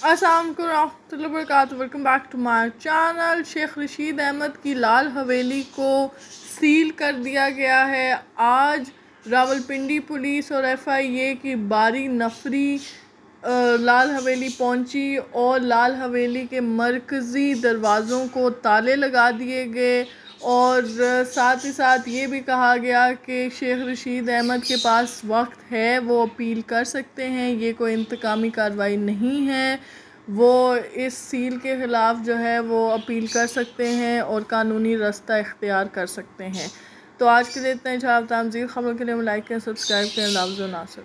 अस्सलाम वालेकुम welcome back to my channel Sheikh Rashid Ahmad की लाल हवेली को सील कर दिया गया है। आज रावलपिंडी पुलिस और एफआईए की बारी नफरी लाल हवेली पहुँची और लाल हवेली के मरकज़ी दरवाज़ों को ताले लगा दिए गए। और साथ ही साथ ये भी कहा गया कि शेख रशीद अहमद के पास वक्त है, वो अपील कर सकते हैं, ये कोई इंतकामी कार्रवाई नहीं है। वो इस सील के ख़िलाफ़ जो है, वो अपील कर सकते हैं और कानूनी रास्ता इख्तियार कर सकते हैं। तो आज के लिए इतना ही खबरों के लिए लाइक करें सब्सक्राइब करें। लाफ्ज़ नासर।